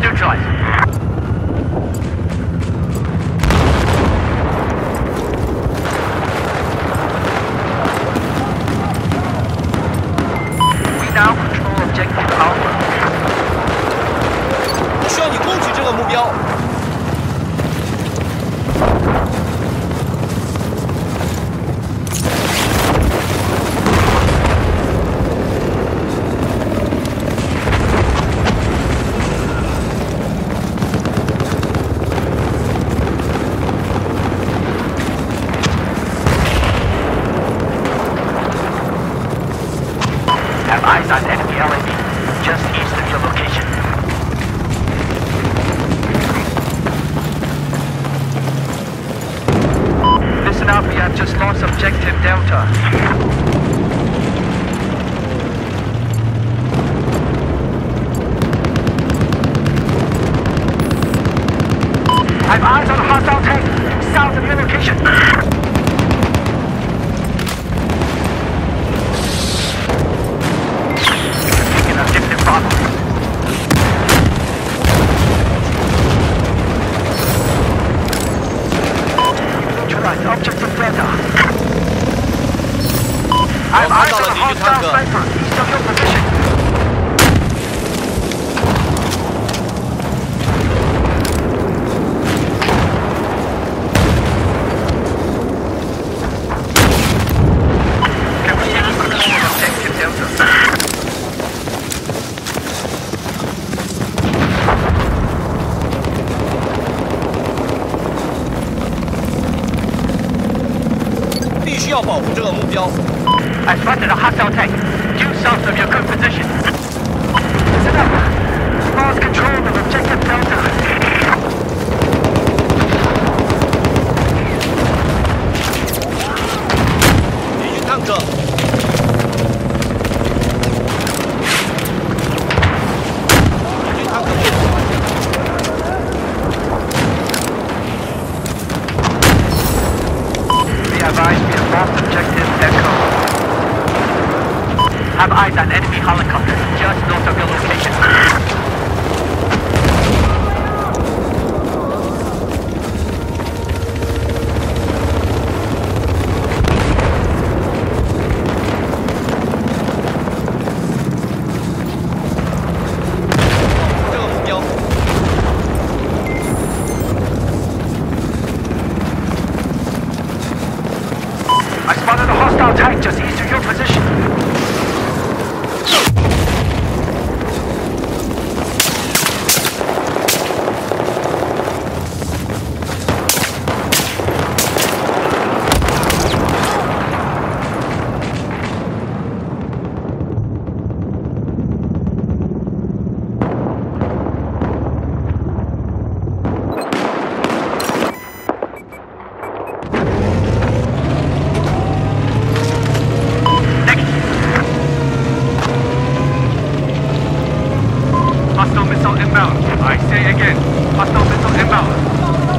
neutralized. Enemy LAV, just east of your location. Listen up, we have just lost objective Delta. I've eyes on hostile tank, south of your location. Eyes on hostile sniper, east of your position. I spotted a hostile tank, due south of your good position. Listen up. Lost control of objective Delta. Be Eyes on enemy helicopter just north of your location. inbound. I say again, hostile missile inbound.